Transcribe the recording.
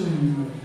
pursuing you.